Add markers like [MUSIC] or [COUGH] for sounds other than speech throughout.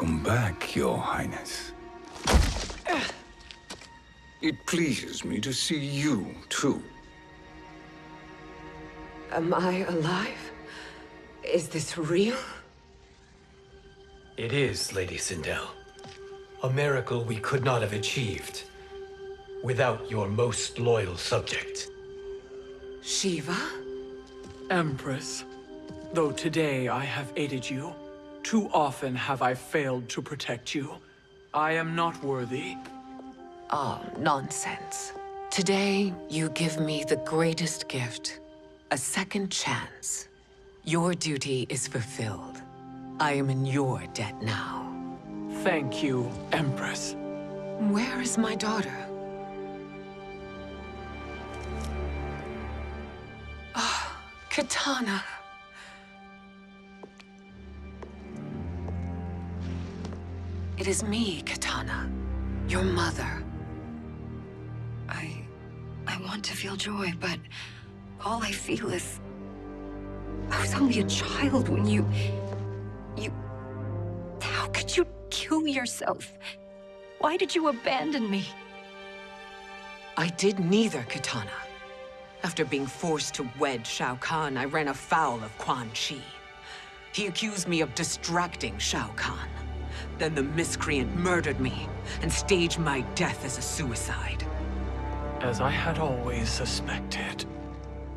Welcome back, Your Highness. It pleases me to see you, too. Am I alive? Is this real? It is, Lady Sindel. A miracle we could not have achieved without your most loyal subject. Sheeva? Empress, though today I have aided you, too often have I failed to protect you. I am not worthy. Oh, nonsense. Today, you give me the greatest gift. A second chance. Your duty is fulfilled. I am in your debt now. Thank you, Empress. Where is my daughter? Ah, Kitana. It is me, Kitana. Your mother. I... I want to feel joy, but all I feel is... I was only a child when you... You... How could you kill yourself? Why did you abandon me? I did neither, Kitana. After being forced to wed Shao Kahn, I ran afoul of Quan Chi. He accused me of distracting Shao Kahn. Then the miscreant murdered me and staged my death as a suicide. As I had always suspected.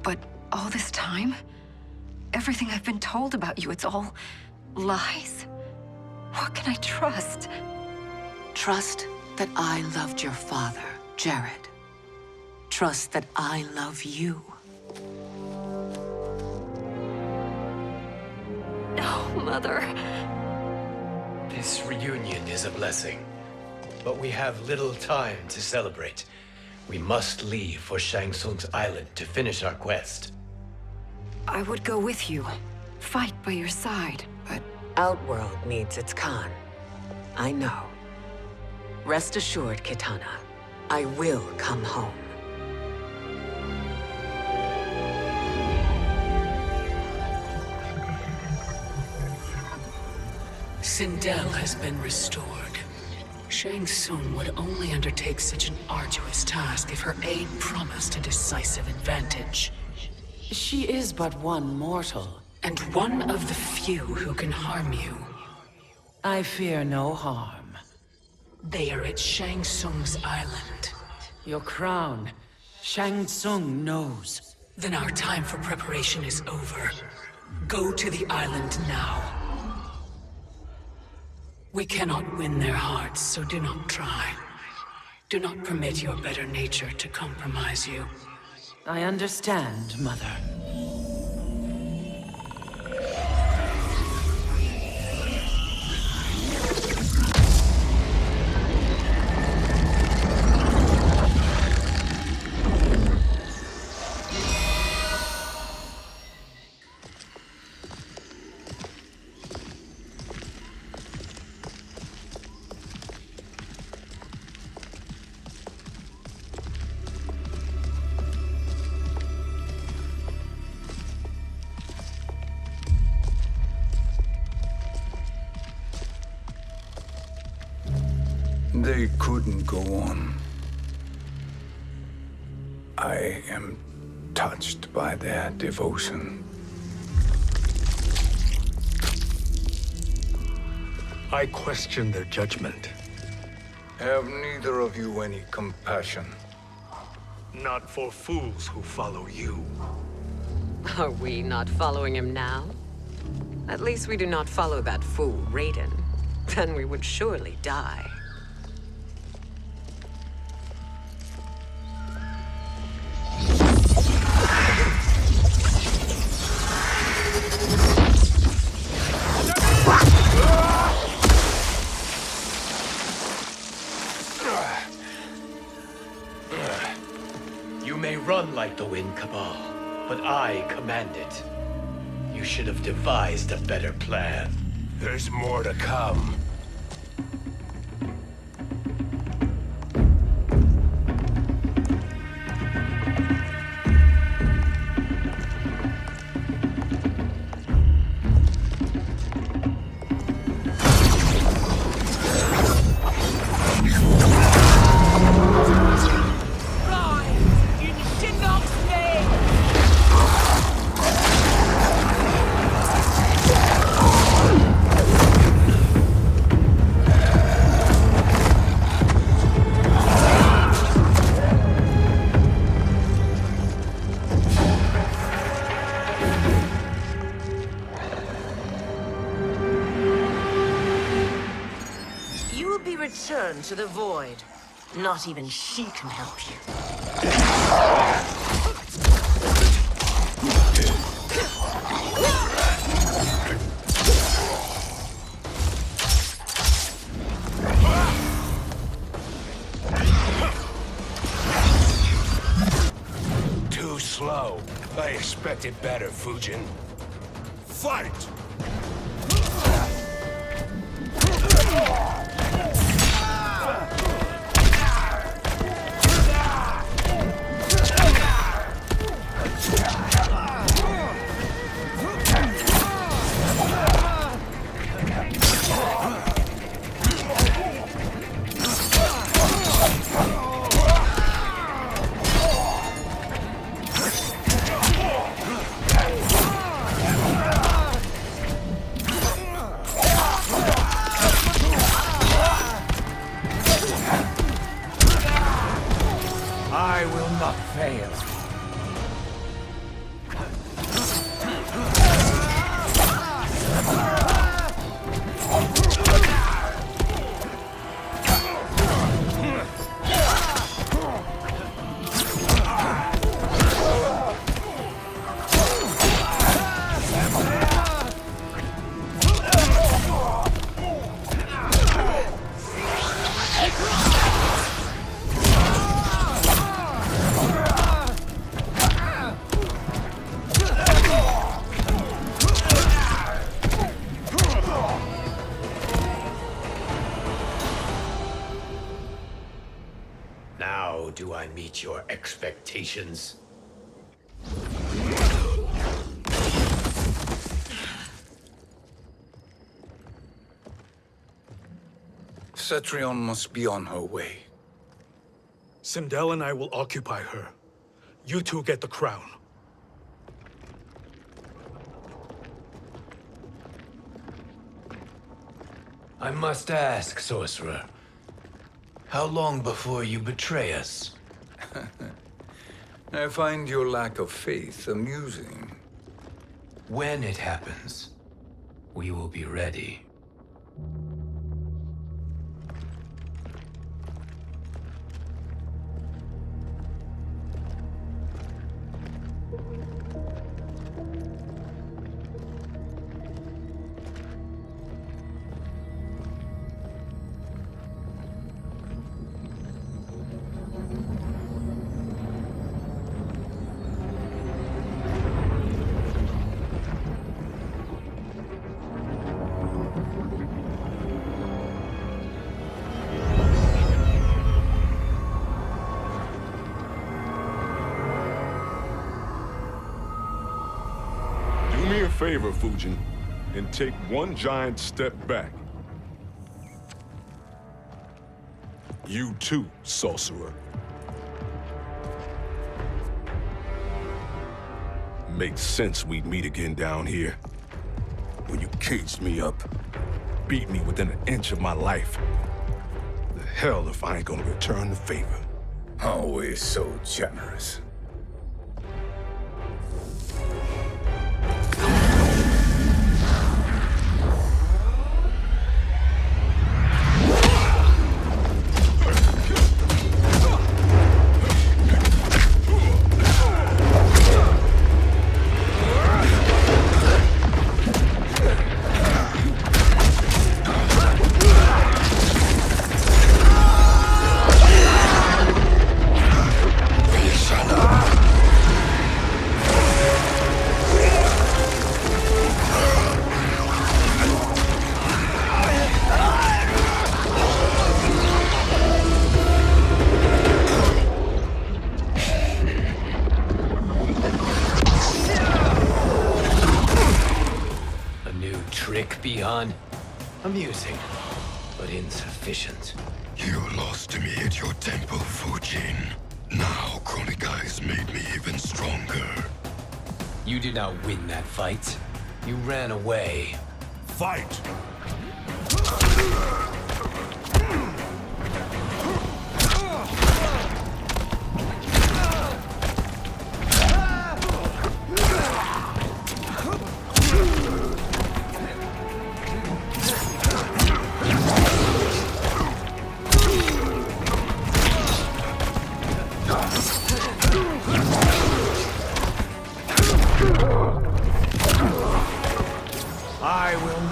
But all this time? Everything I've been told about you, it's all lies? What can I trust? Trust that I loved your father, Jerrod. Trust that I love you. No, Mother. This reunion is a blessing, but we have little time to celebrate. We must leave for Shang Tsung's island to finish our quest. I would go with you. Fight by your side, but... Outworld needs its Khan. I know. Rest assured, Kitana. I will come home. Sindel has been restored. Shang Tsung would only undertake such an arduous task if her aid promised a decisive advantage. She is but one mortal, and one of the few who can harm you. I fear no harm. They are at Shang Tsung's island. Your crown, Shang Tsung knows. Then our time for preparation is over. Go to the island now. We cannot win their hearts, so do not try. Do not permit your better nature to compromise you. I understand, Mother. Devotion. I question their judgment. Have neither of you any compassion? Not for fools who follow you. Are we not following him now? At least we do not follow that fool, Raiden. Then we would surely die. But I command it. You should have devised a better plan. There's more to come. Not even she can help you. Too slow. I expected better, Fujin. Meet your expectations? Cetrion must be on her way. Sindel and I will occupy her. You two get the crown. I must ask, sorcerer. How long before you betray us? [LAUGHS] I find your lack of faith amusing. When it happens, we will be ready. Favor, Fujin, and take one giant step back. You too, sorcerer. Makes sense we'd meet again down here. When you caged me up, beat me within an inch of my life. The hell if I ain't gonna return the favor. Always so generous. Bi-Han? Amusing, but insufficient. You lost to me at your temple, Fujin. Now Kronika has made me even stronger. You did not win that fight. You ran away. Fight!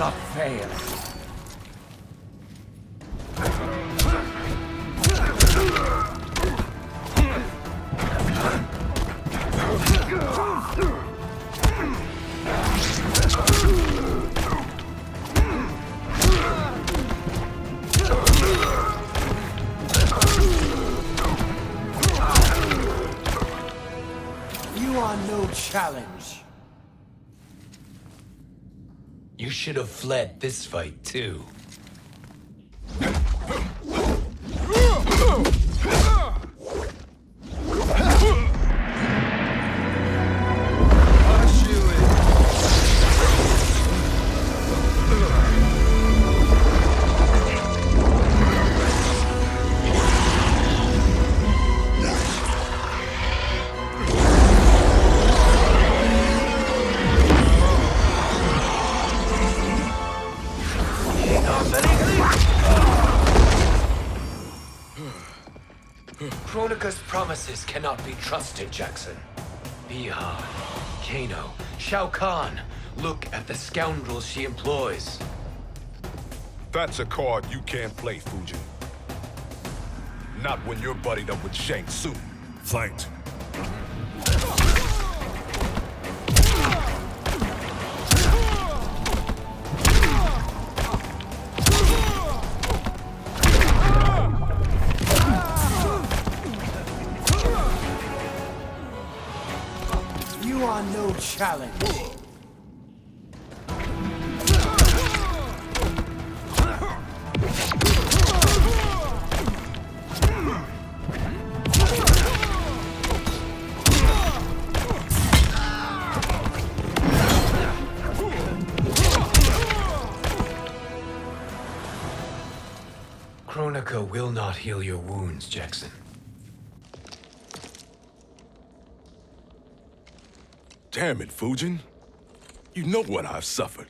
Not fail. Should have fled this fight, too. Kronika's promises cannot be trusted, Jackson. Bi-Han, Kano, Shao Kahn. Look at the scoundrels she employs. That's a card you can't play, Fujin. Not when you're buddied up with Shang Tsung. Fight. Challenge. Kronika will not heal your wounds, Jackson. Damn it, Fujin. You know what I've suffered.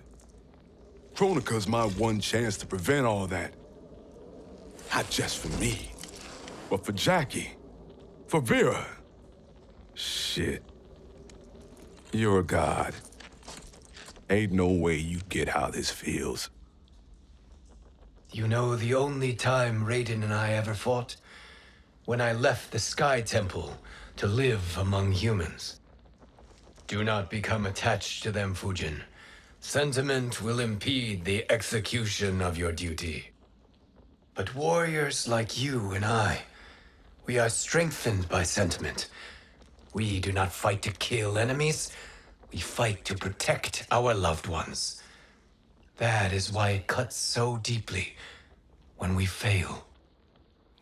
Kronika's my one chance to prevent all that. Not just for me, but for Jackie, for Vera. Shit. You're a god. Ain't no way you get how this feels. You know the only time Raiden and I ever fought? When I left the Sky Temple to live among humans. Do not become attached to them, Fujin. Sentiment will impede the execution of your duty. But warriors like you and I, we are strengthened by sentiment. We do not fight to kill enemies, we fight to protect our loved ones. That is why it cuts so deeply when we fail.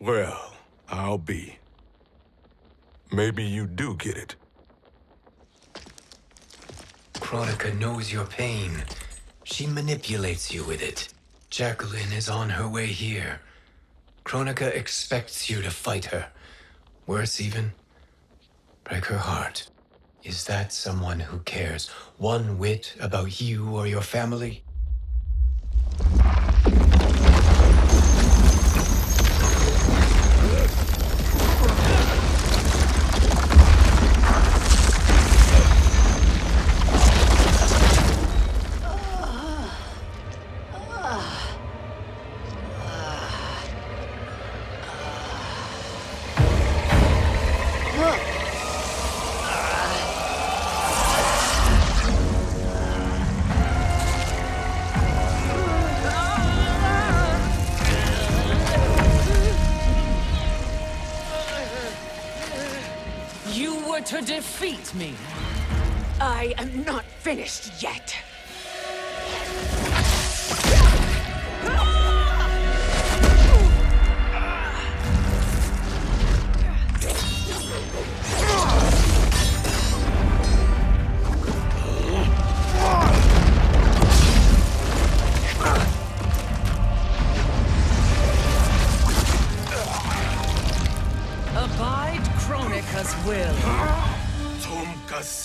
Well, I'll be. Maybe you do get it. Kronika knows your pain. She manipulates you with it. Jacqueline is on her way here. Kronika expects you to fight her. Worse even, break her heart. Is that someone who cares one whit about you or your family?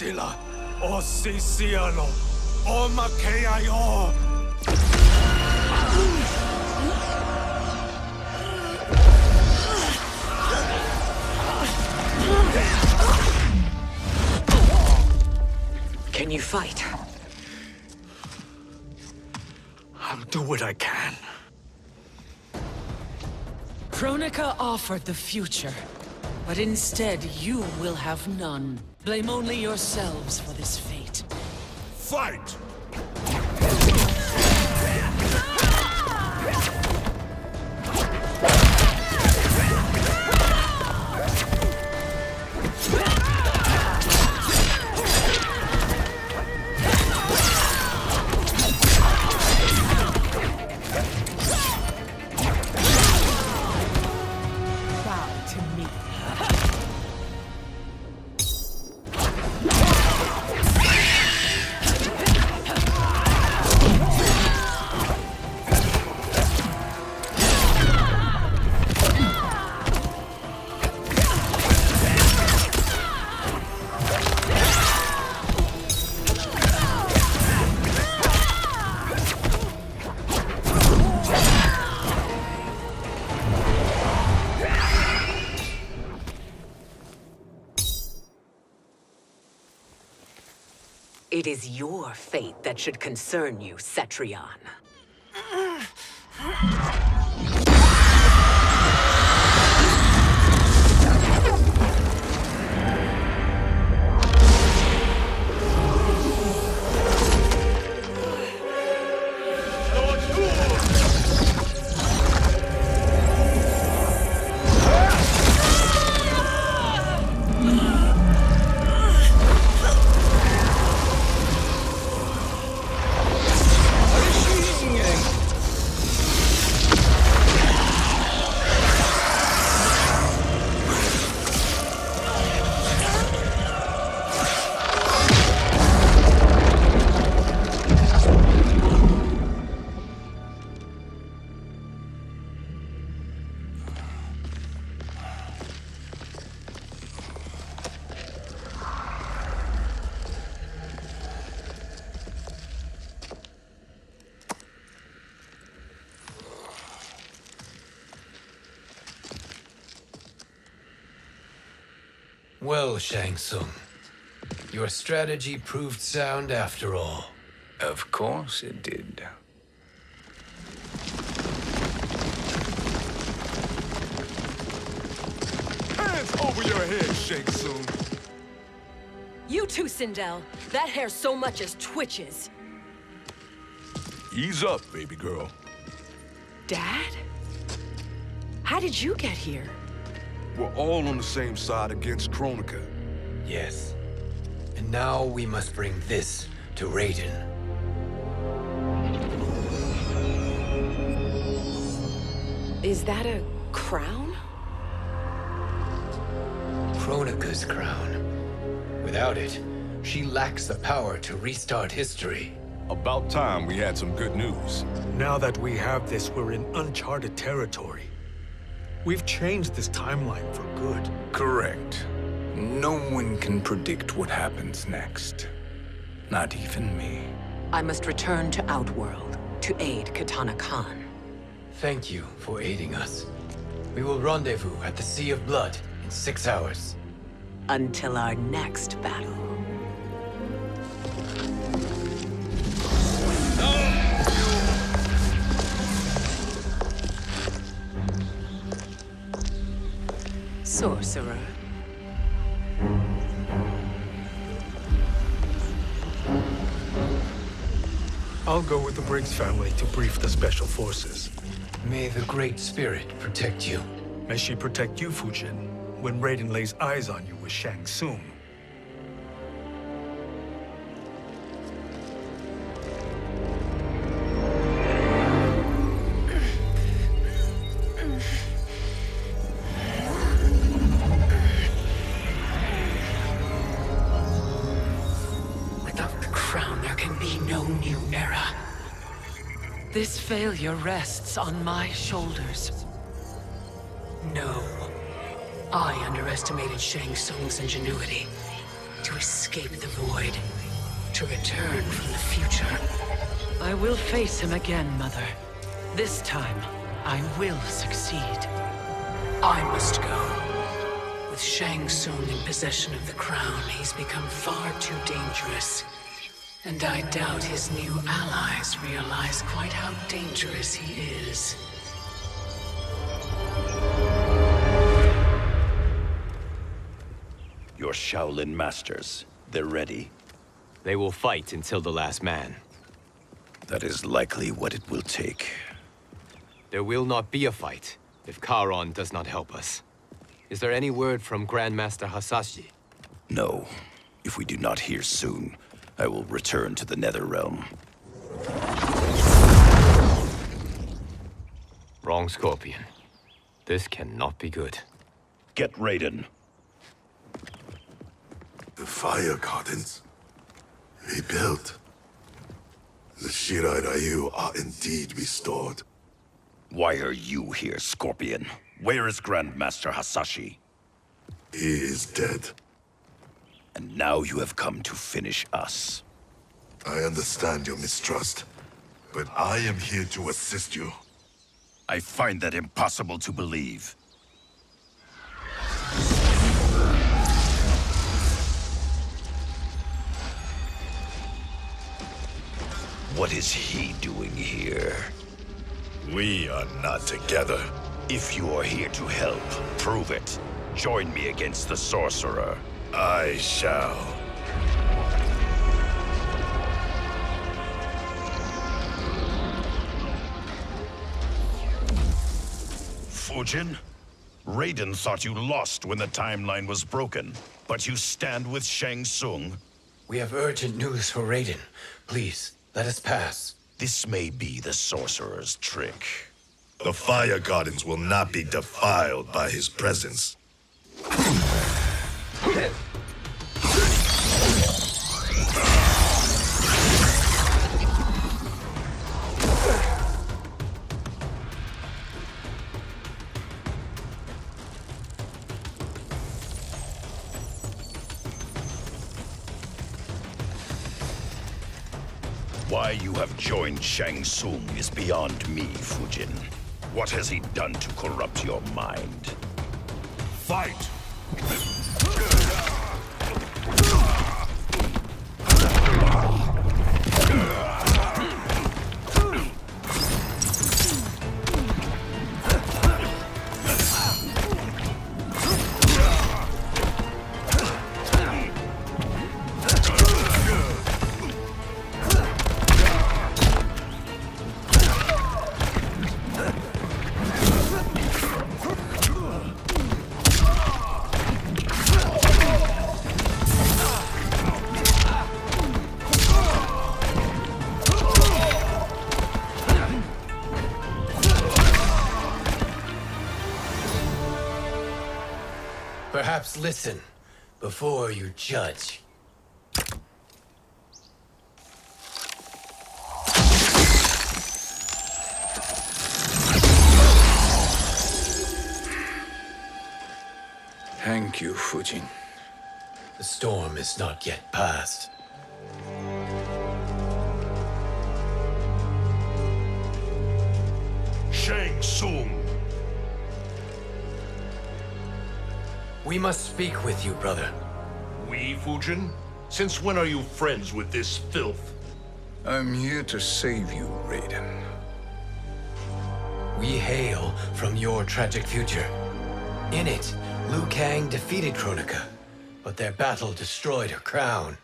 Kasila, o sisiano, o makeayo. Can you fight? I'll do what I can. Kronika offered the future, but instead you will have none. Blame only yourselves for this fate. Fight! It is your fate that should concern you, Cetrion. Shang Tsung, your strategy proved sound after all. Of course it did. Hands over your head, Shang Tsung. You too, Sindel. That hair so much as twitches. Ease up, baby girl. Dad? How did you get here? We're all on the same side against Kronika. Yes. And now we must bring this to Raiden. Is that a crown? Kronika's crown. Without it, she lacks the power to restart history. About time we had some good news. Now that we have this, we're in uncharted territory. We've changed this timeline for good. Correct. No one can predict what happens next. Not even me. I must return to Outworld to aid Kitana Khan. Thank you for aiding us. We will rendezvous at the Sea of Blood in six hours. Until our next battle. Sorcerer. With the Briggs family to brief the Special Forces. May the Great Spirit protect you. May she protect you, Fujin, when Raiden lays eyes on you with Shang Tsung. Failure rests on my shoulders. No. I underestimated Shang Tsung's ingenuity. To escape the void. To return from the future. I will face him again, Mother. This time, I will succeed. I must go. With Shang Tsung in possession of the crown, he's become far too dangerous. And I doubt his new allies realize quite how dangerous he is. Your Shaolin masters, they're ready. They will fight until the last man. That is likely what it will take. There will not be a fight if Charon does not help us. Is there any word from Grandmaster Hasashi? No. If we do not hear soon, I will return to the Netherrealm. Wrong Scorpion. This cannot be good. Get Raiden. The fire gardens. Rebuilt. The Shirai Ryu are indeed restored. Why are you here, Scorpion? Where is Grandmaster Hasashi? He is dead. And now you have come to finish us. I understand your mistrust, but I am here to assist you. I find that impossible to believe. What is he doing here? We are not together. If you are here to help, prove it. Join me against the Sorcerer. I shall. Fujin? Raiden thought you lost when the timeline was broken, but you stand with Shang Tsung. We have urgent news for Raiden. Please, let us pass. This may be the Sorcerer's trick. The Fire Gardens will not be defiled by his presence. Why you have joined Shang Tsung is beyond me, Fujin. What has he done to corrupt your mind? Fight! Listen before you judge. Thank you, Fujin. The storm is not yet past. We must speak with you, brother. We, Fujin? Since when are you friends with this filth? I'm here to save you, Raiden. We hail from your tragic future. In it, Liu Kang defeated Kronika, but their battle destroyed her crown.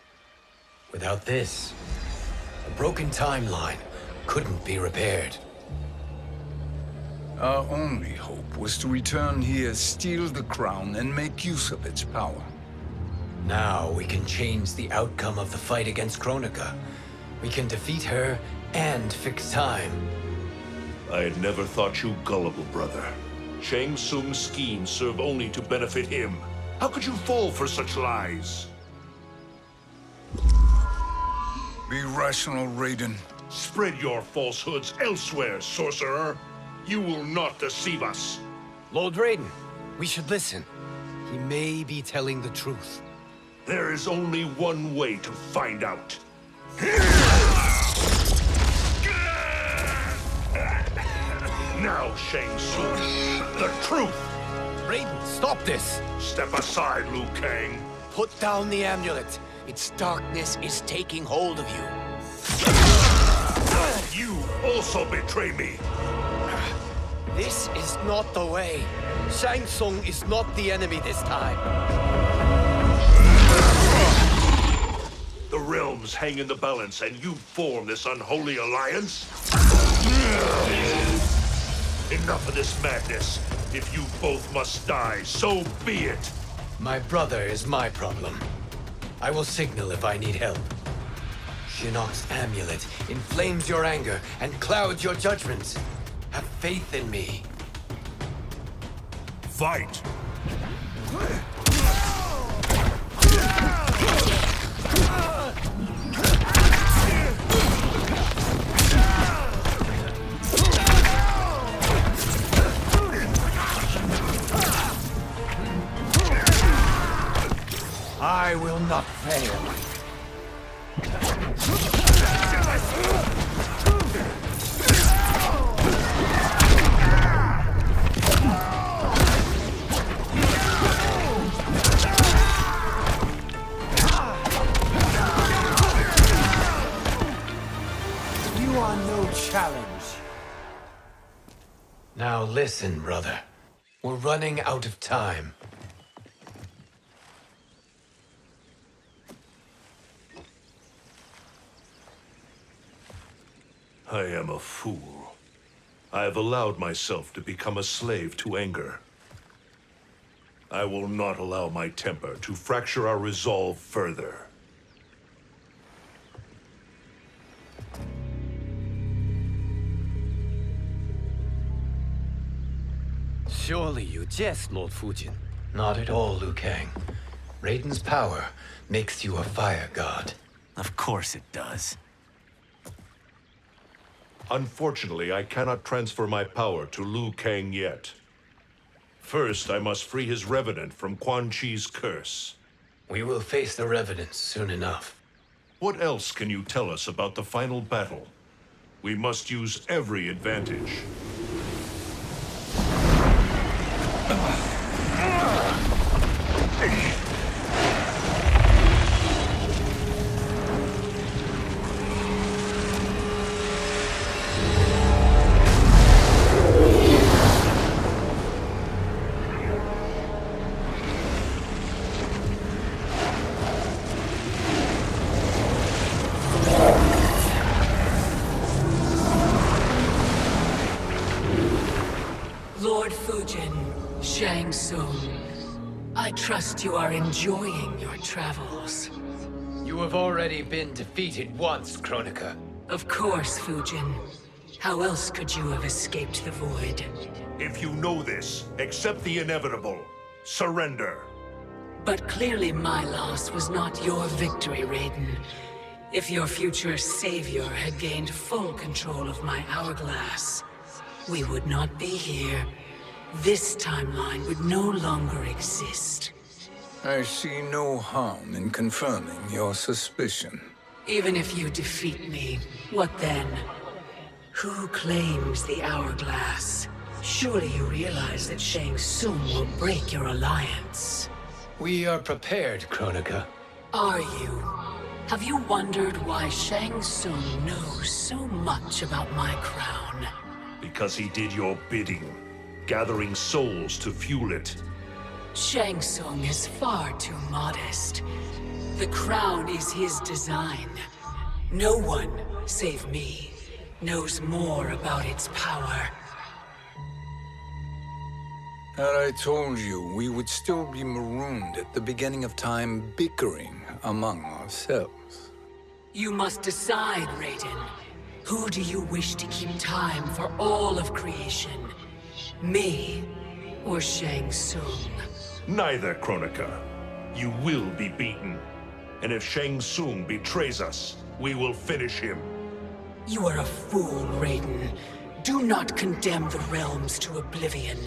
Without this, a broken timeline couldn't be repaired. Our only hope was to return here, steal the crown, and make use of its power. Now we can change the outcome of the fight against Kronika. We can defeat her and fix time. I had never thought you gullible, brother. Shang Tsung's schemes serve only to benefit him. How could you fall for such lies? Be rational, Raiden. Spread your falsehoods elsewhere, sorcerer. You will not deceive us. Lord Raiden, we should listen. He may be telling the truth. There is only one way to find out. Now, Shang Tsung, the truth! Raiden, stop this! Step aside, Liu Kang. Put down the amulet. Its darkness is taking hold of you. You also betray me! This is not the way. Shang Tsung is not the enemy this time. The realms hang in the balance, and you form this unholy alliance? Enough of this madness. If you both must die, so be it. My brother is my problem. I will signal if I need help. Shinnok's amulet inflames your anger and clouds your judgments. Have faith in me. Fight! Listen, brother. We're running out of time. I am a fool. I have allowed myself to become a slave to anger. I will not allow my temper to fracture our resolve further. Surely you jest, Lord Fujin. Not at all, Liu Kang. Raiden's power makes you a fire god. Of course it does. Unfortunately, I cannot transfer my power to Liu Kang yet. First, I must free his revenant from Quan Chi's curse. We will face the revenants soon enough. What else can you tell us about the final battle? We must use every advantage. Lord Fujin, Shang Tsung, I trust you are enjoying your travels. You have already been defeated once, Kronika. Of course, Fujin. How else could you have escaped the void? If you know this, accept the inevitable. Surrender. But clearly my loss was not your victory, Raiden. If your future savior had gained full control of my hourglass, we would not be here. This timeline would no longer exist. I see no harm in confirming your suspicion. Even if you defeat me, what then? Who claims the hourglass? Surely you realize that Shang Tsung will break your alliance. We are prepared, Kronika. Are you? Have you wondered why Shang Tsung knows so much about my crown? Because he did your bidding, gathering souls to fuel it. Shang Tsung is far too modest. The crown is his design. No one, save me, knows more about its power. Had I told you, we would still be marooned at the beginning of time bickering among ourselves. You must decide, Raiden. Who do you wish to keep time for all of creation? Me or Shang Tsung? Neither, Kronika. You will be beaten. And if Shang Tsung betrays us, we will finish him. You are a fool, Raiden. Do not condemn the realms to oblivion.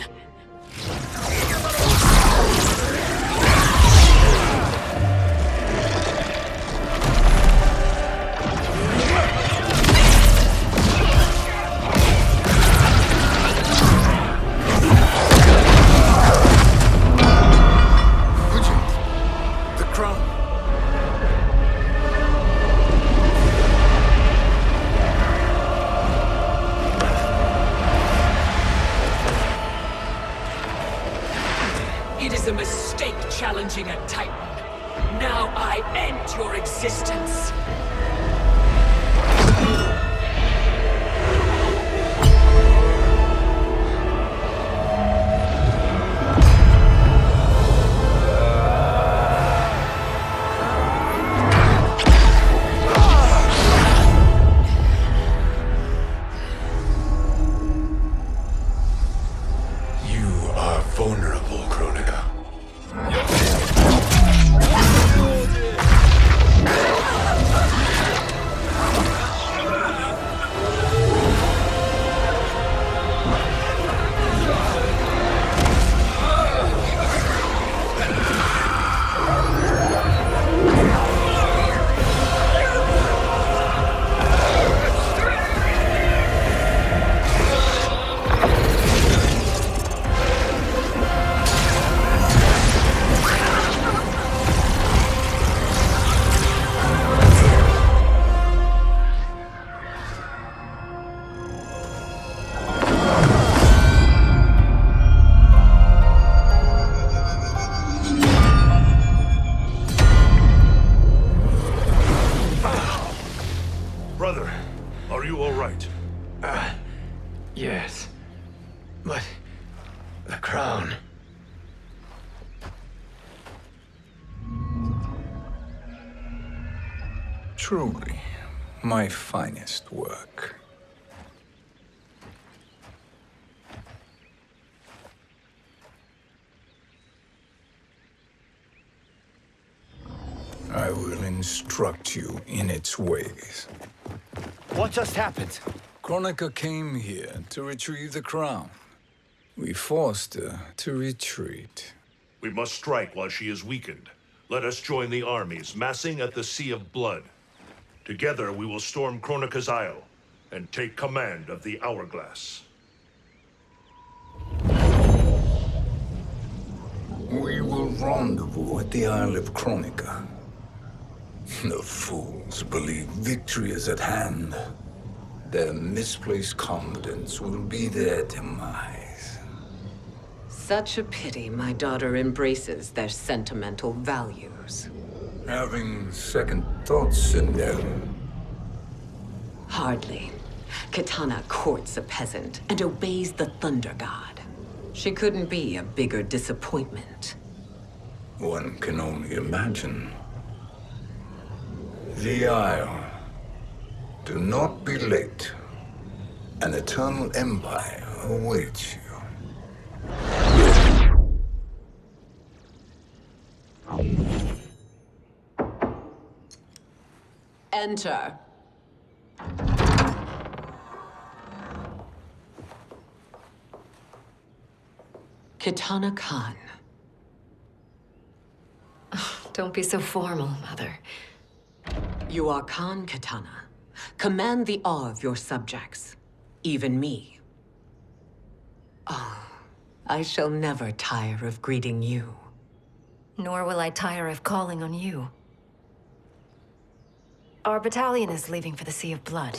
Truly, my finest work. I will instruct you in its ways. What just happened? Kronika came here to retrieve the crown. We forced her to retreat. We must strike while she is weakened. Let us join the armies, massing at the Sea of Blood. Together we will storm Kronika's Isle and take command of the Hourglass. We will rendezvous at the Isle of Kronika. The fools believe victory is at hand. Their misplaced confidence will be their demise. Such a pity my daughter embraces their sentimental values. Having second thoughts, Sindel. Hardly. Kitana courts a peasant and obeys the Thunder God. She couldn't be a bigger disappointment. One can only imagine. The Isle. Do not be late. An eternal empire awaits you. Enter. Kitana Khan. [SIGHS] Don't be so formal, Mother. You are Khan Kitana. Command the awe of your subjects, even me. Oh, I shall never tire of greeting you. Nor will I tire of calling on you. Our battalion is leaving for the Sea of Blood.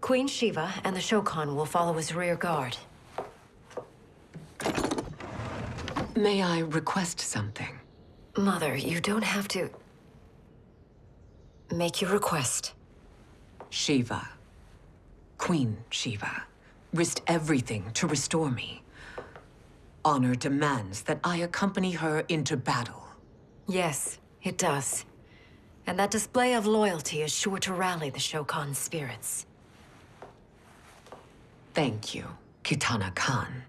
Queen Sheeva and the Shokan will follow as rear guard. May I request something? Mother, you don't have to... Make your request. Sheeva. Queen Sheeva. Risked everything to restore me. Honor demands that I accompany her into battle. Yes, it does. And that display of loyalty is sure to rally the Shokan spirits. Thank you, Kitana Khan.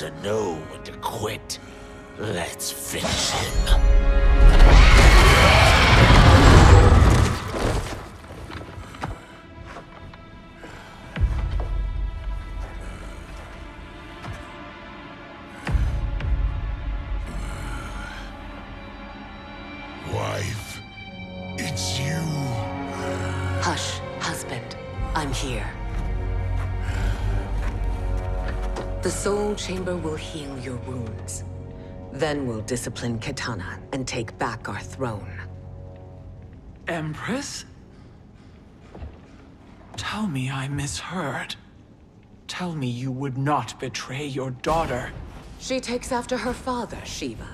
Doesn't know when to quit. Let's finish him. Soul Chamber will heal your wounds. Then we'll discipline Kitana and take back our throne. Empress? Tell me I misheard. Tell me you would not betray your daughter. She takes after her father, Sheeva.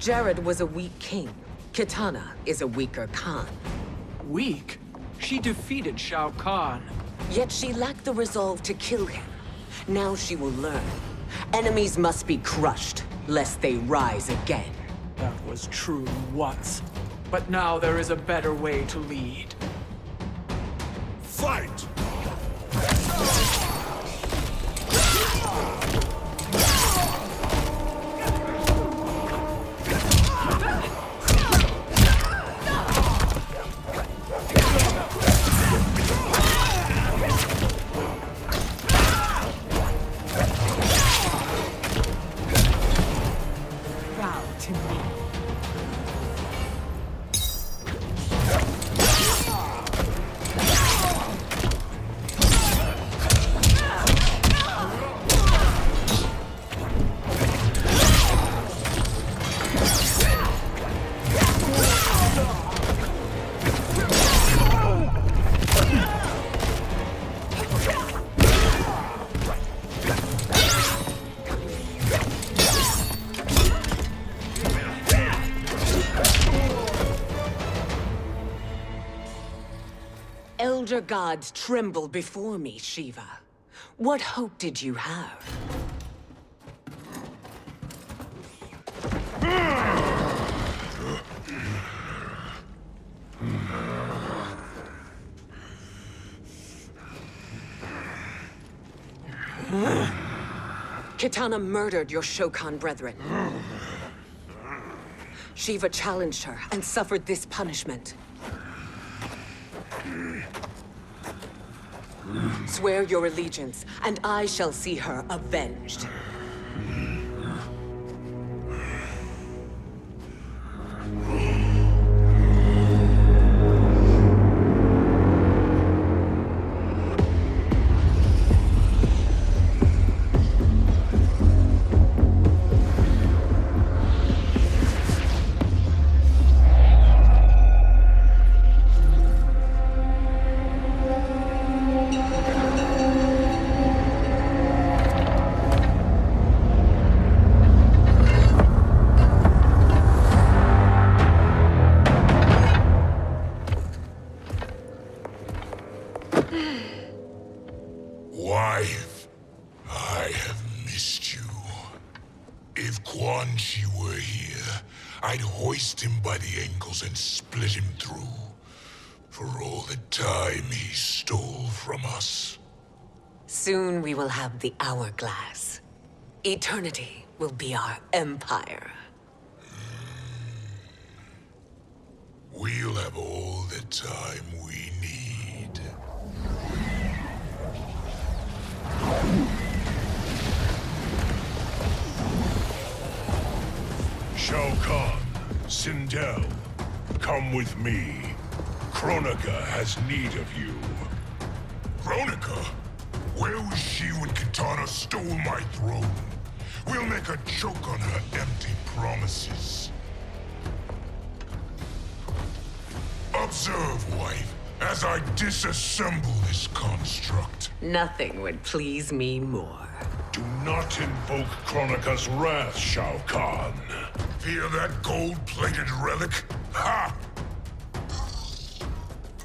Jerrod was a weak king. Kitana is a weaker Khan. Weak? She defeated Shao Kahn. Yet she lacked the resolve to kill him. Now she will learn. Enemies must be crushed, lest they rise again. That was true once. But now there is a better way to lead. Fight! Elder gods tremble before me, Sheeva. What hope did you have? Kitana murdered your Shokan brethren. Sheeva challenged her and suffered this punishment. Swear your allegiance, and I shall see her avenged. I'd hoist him by the ankles and split him through. For all the time he stole from us. Soon we will have the hourglass. Eternity will be our empire. Hmm. We'll have all the time we need. Shao Kahn, Sindel, come with me. Kronika has need of you. Kronika? Where was she when Kitana stole my throne? We'll make a joke on her empty promises. Observe, wife, as I disassemble this construct. Nothing would please me more. Do not invoke Kronika's wrath, Shao Kahn. Fear that gold-plated relic? Ha!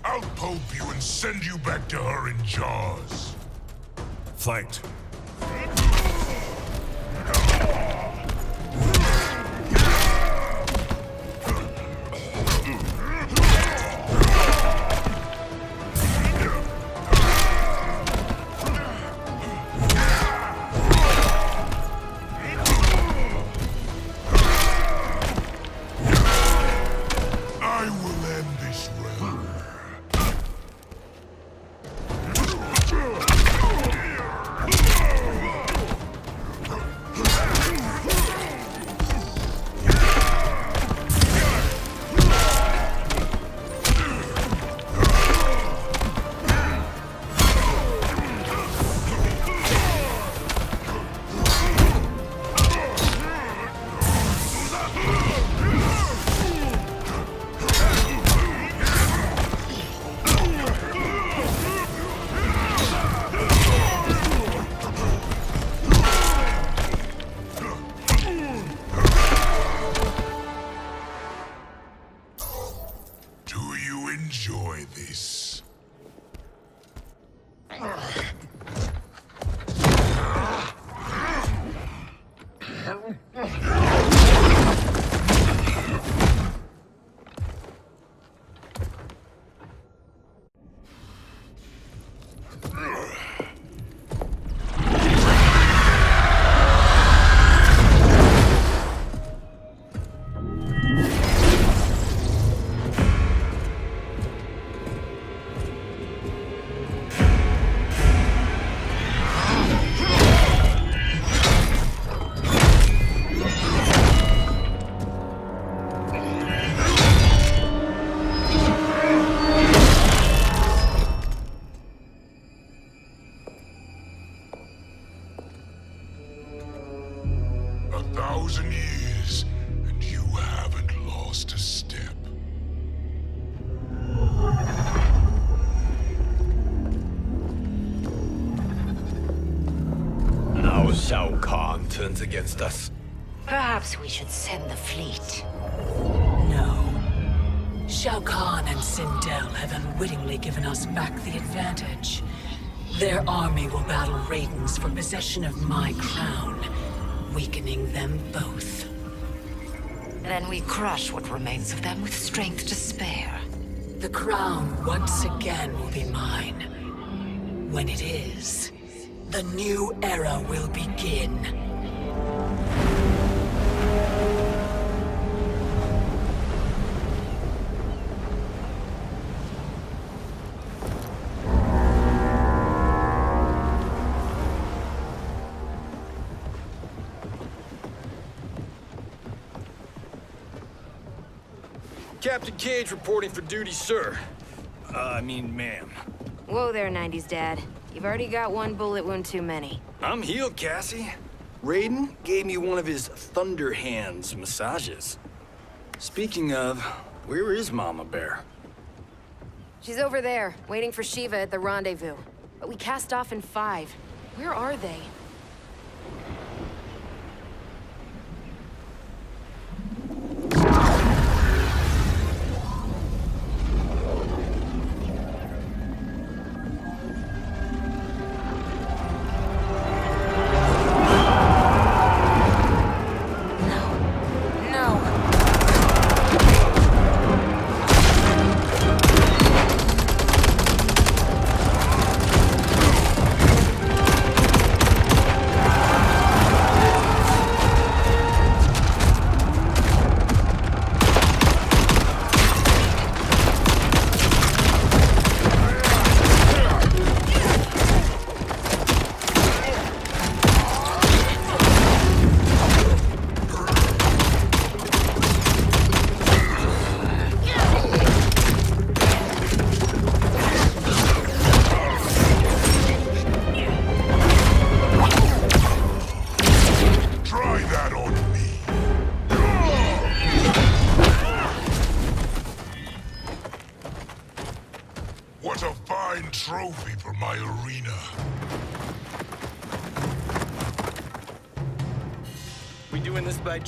I'll pope you and send you back to her in jars. Fight. Against us. Perhaps we should send the fleet. No. Shao Kahn and Sindel have unwittingly given us back the advantage. Their army will battle Raidens for possession of my crown, weakening them both. Then we crush what remains of them with strength to spare. The crown once again will be mine. When it is, the new era will begin. Captain Cage reporting for duty, sir. Uh, I mean, ma'am. Whoa there, 90s dad. You've already got one bullet wound too many. I'm healed, Cassie. Raiden gave me one of his Thunder Hands massages. Speaking of, where is Mama Bear? She's over there, waiting for Sheeva at the rendezvous. But we cast off in five. Where are they?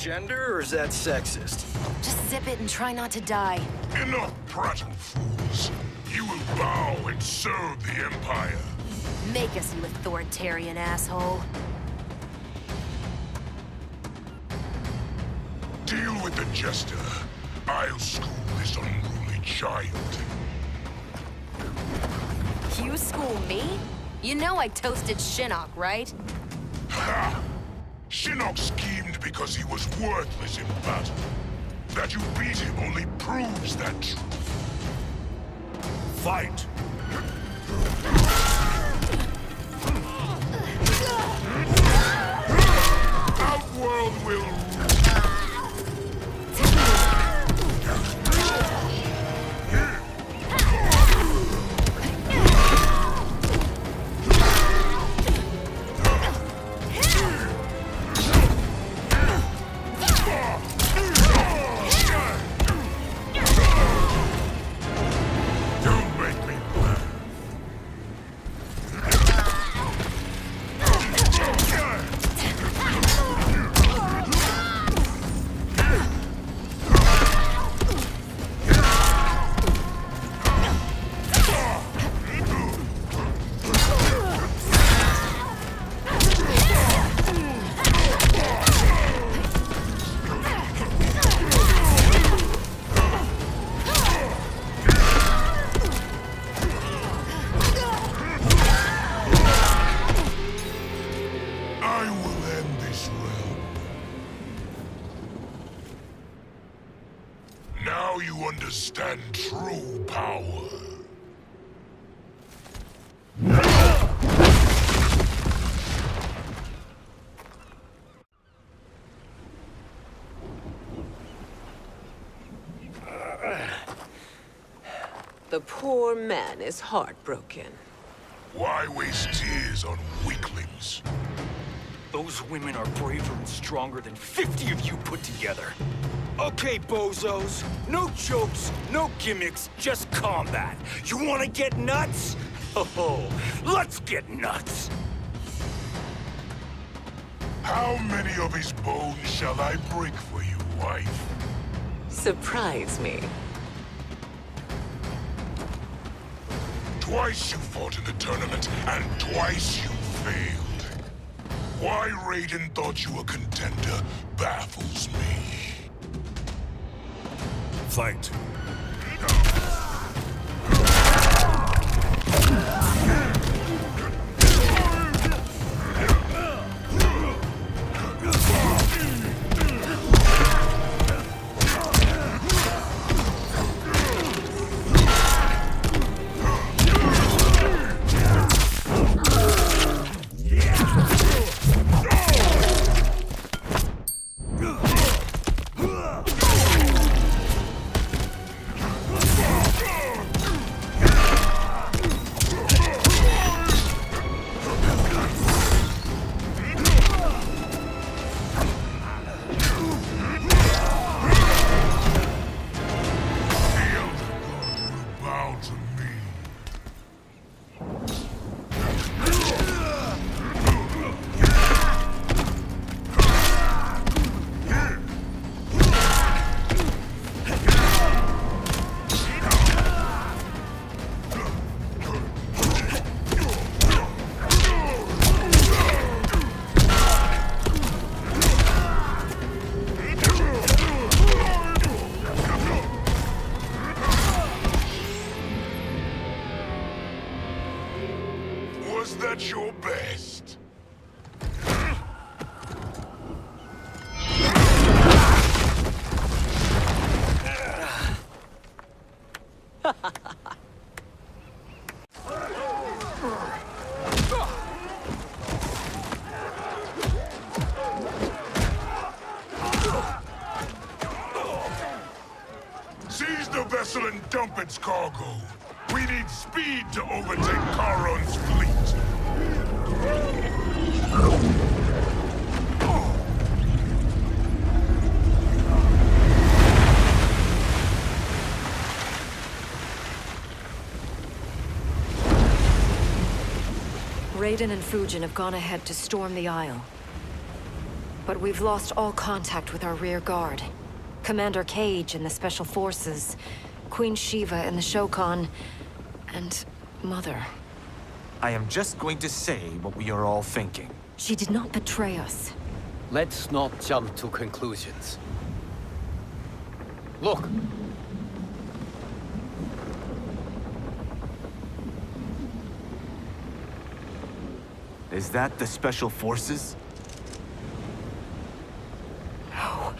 Gender, or is that sexist? Just zip it and try not to die. Enough prattle, fools. You will bow and serve the Empire. Make us, you authoritarian asshole. Deal with the Jester. I'll school this unruly child. You school me? You know I toasted Shinnok, right? Shinnok schemed because he was worthless in battle. That you beat him only proves that truth. Fight! Poor man is heartbroken. Why waste tears on weaklings? Those women are braver and stronger than 50 of you put together. Okay, bozos. No jokes, no gimmicks, just combat. You wanna get nuts? Oh, ho! let's get nuts! How many of his bones shall I break for you, wife? Surprise me. Twice you fought in the tournament, and twice you failed. Why Raiden thought you a contender baffles me. Fight. Its cargo. We need speed to overtake Charon's fleet. Raiden and Fujin have gone ahead to storm the Isle. But we've lost all contact with our rear guard. Commander Cage and the Special Forces, Queen Sheeva and the Shokan, and Mother. I am just going to say what we are all thinking. She did not betray us. Let's not jump to conclusions. Look! Is that the Special Forces? No.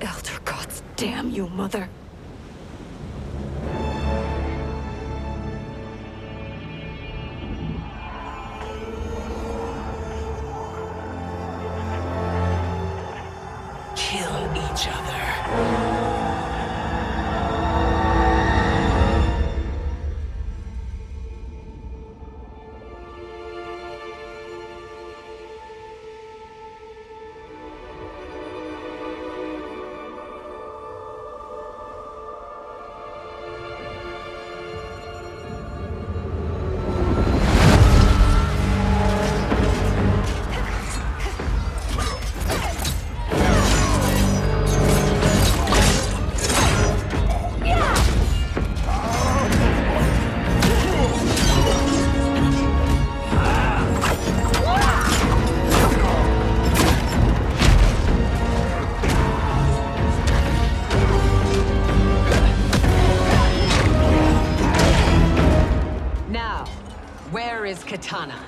Elder gods damn you, Mother. Now, where is Kitana?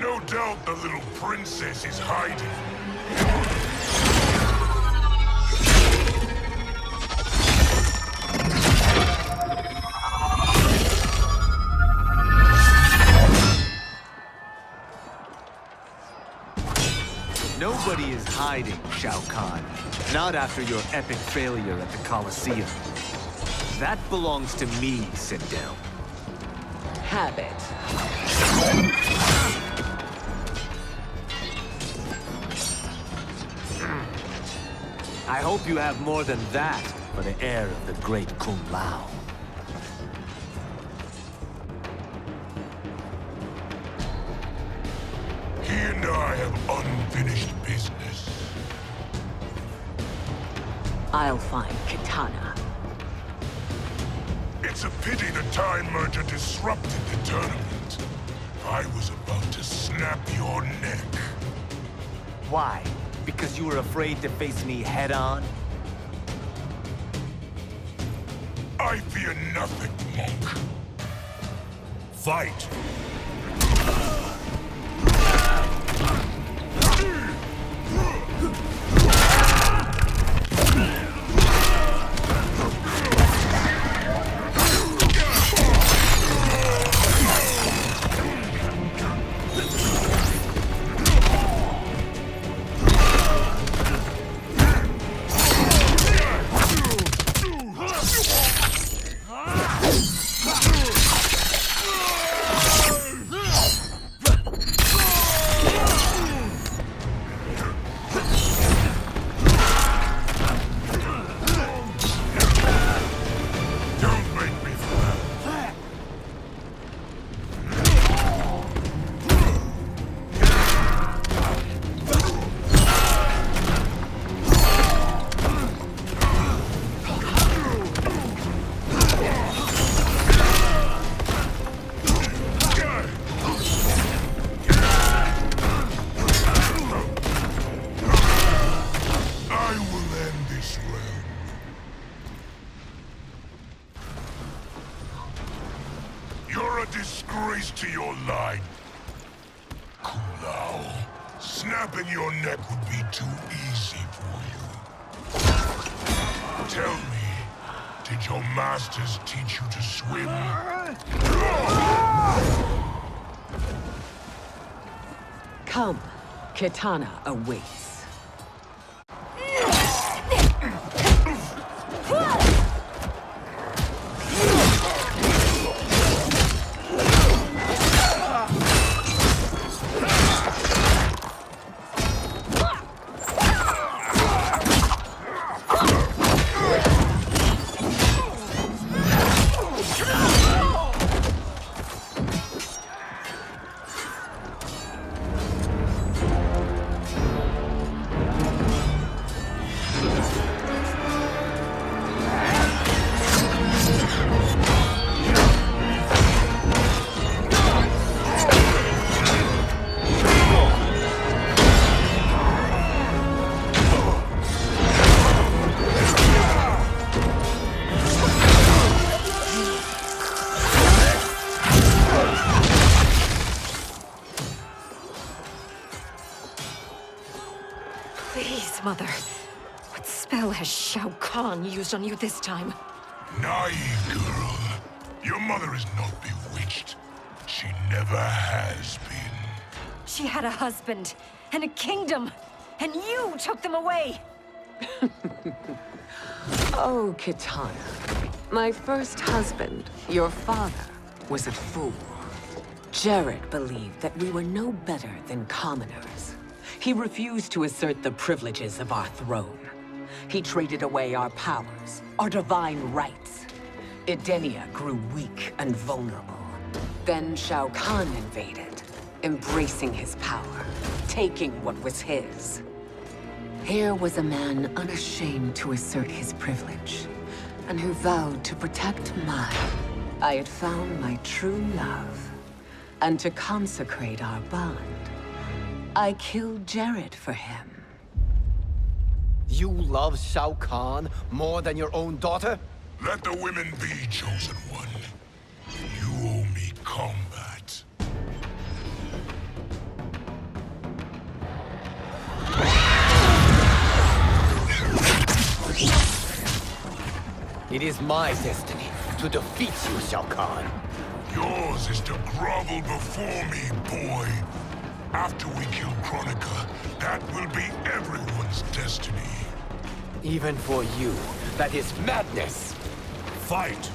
No doubt the little princess is hiding. Nobody is hiding, Shao Kahn. Not after your epic failure at the Colosseum. That belongs to me, Sindel. Have it. I hope you have more than that for the heir of the great Kung Lao. He and I have unfinished business. I'll find Kitana. It's a pity the Time Merger disrupted the tournament. I was about to snap your neck. Why? Because you were afraid to face me head-on? I fear nothing, Monk. Fight! Kitana awaits. Mother. What spell has Shao Kahn used on you this time? Naive girl. Your mother is not bewitched. She never has been. She had a husband and a kingdom, and you took them away. [LAUGHS] Oh, Kitana. My first husband, your father, was a fool. Jerrod believed that we were no better than commoners. He refused to assert the privileges of our throne. He traded away our powers, our divine rights. Edenia grew weak and vulnerable. Then Shao Kahn invaded, embracing his power, taking what was his. Here was a man unashamed to assert his privilege, and who vowed to protect mine. I had found my true love, and to consecrate our bond, I killed Jerrod for him. You love Shao Kahn more than your own daughter? Let the women be, chosen one. You owe me combat. It is my destiny to defeat you, Shao Kahn. Yours is to grovel before me, boy. After we kill Kronika, that will be everyone's destiny. Even for you, that is madness! Fight!